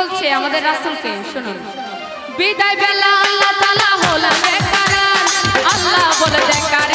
বলছে আমাদের রাসুলকে শুনুন। বিদায় বেলা আল্লাহ তালা হলাম আল্লাহ বলে দেখার